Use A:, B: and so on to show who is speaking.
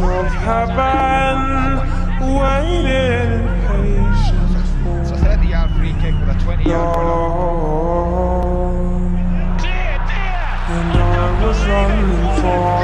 A: have heaven, waiting patiently
B: It's a
A: for
B: 30 yard free kick with a 20 yard run up.
A: you. And I was running for